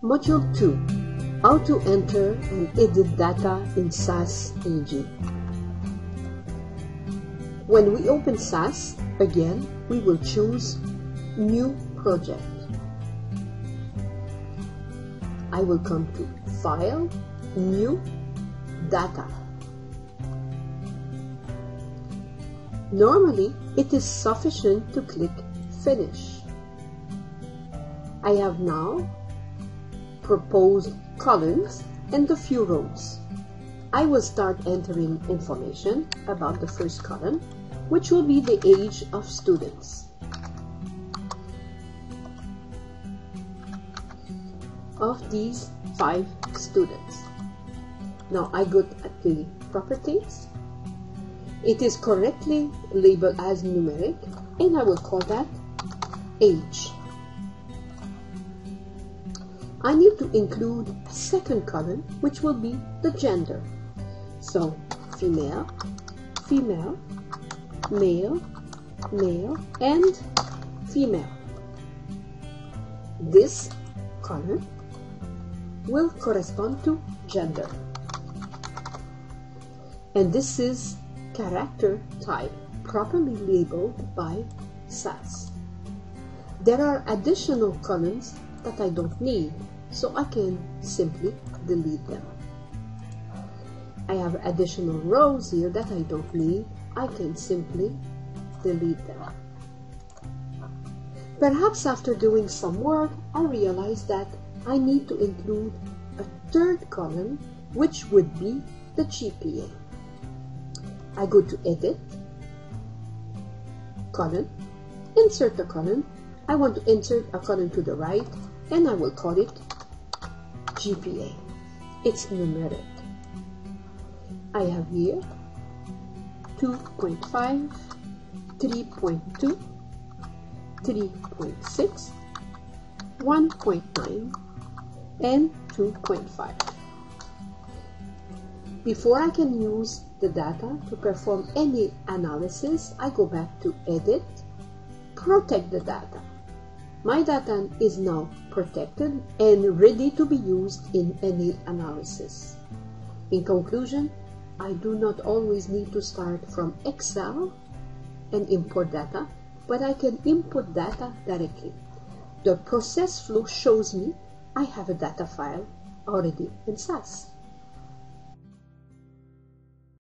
Module 2 How to enter and edit data in SAS EG. When we open SAS, again, we will choose New Project. I will come to File, New, Data. Normally, it is sufficient to click Finish. I have now proposed columns and a few rows. I will start entering information about the first column, which will be the age of students. Of these five students. Now I go at the properties. It is correctly labeled as numeric and I will call that age. I need to include a second column which will be the gender. So female, female, male, male, and female. This column will correspond to gender. And this is character type properly labeled by SAS. There are additional columns that I don't need, so I can simply delete them. I have additional rows here that I don't need, I can simply delete them. Perhaps after doing some work, I realized that I need to include a third column, which would be the GPA. I go to Edit, Column, Insert a column. I want to insert a column to the right, and I will call it GPA. It's numeric. I have here 2.5, 3.2, 3.6, 1.9, and 2.5. Before I can use the data to perform any analysis, I go back to Edit, Protect the data. My data is now protected and ready to be used in any analysis. In conclusion, I do not always need to start from Excel and import data, but I can input data directly. The process flow shows me I have a data file already in SAS.